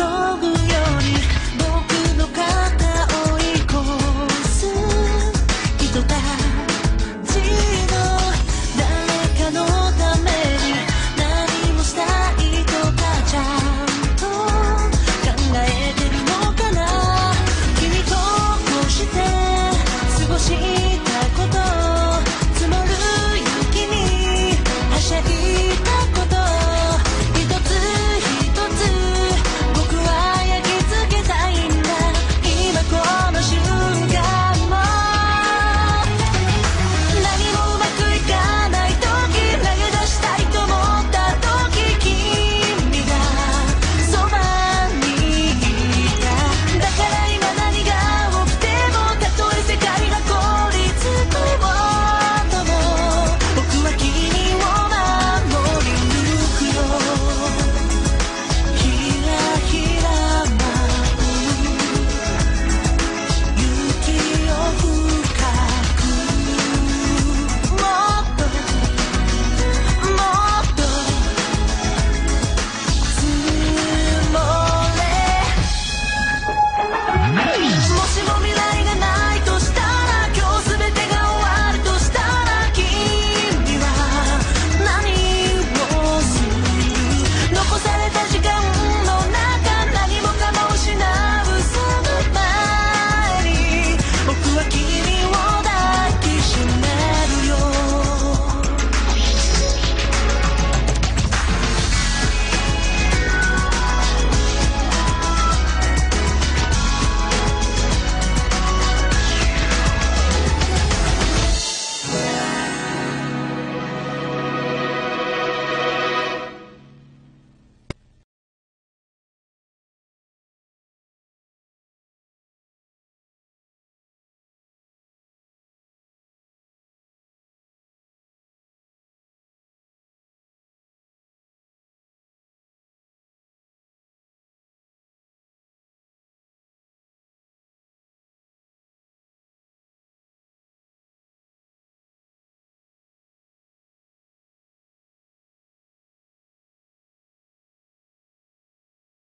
all good.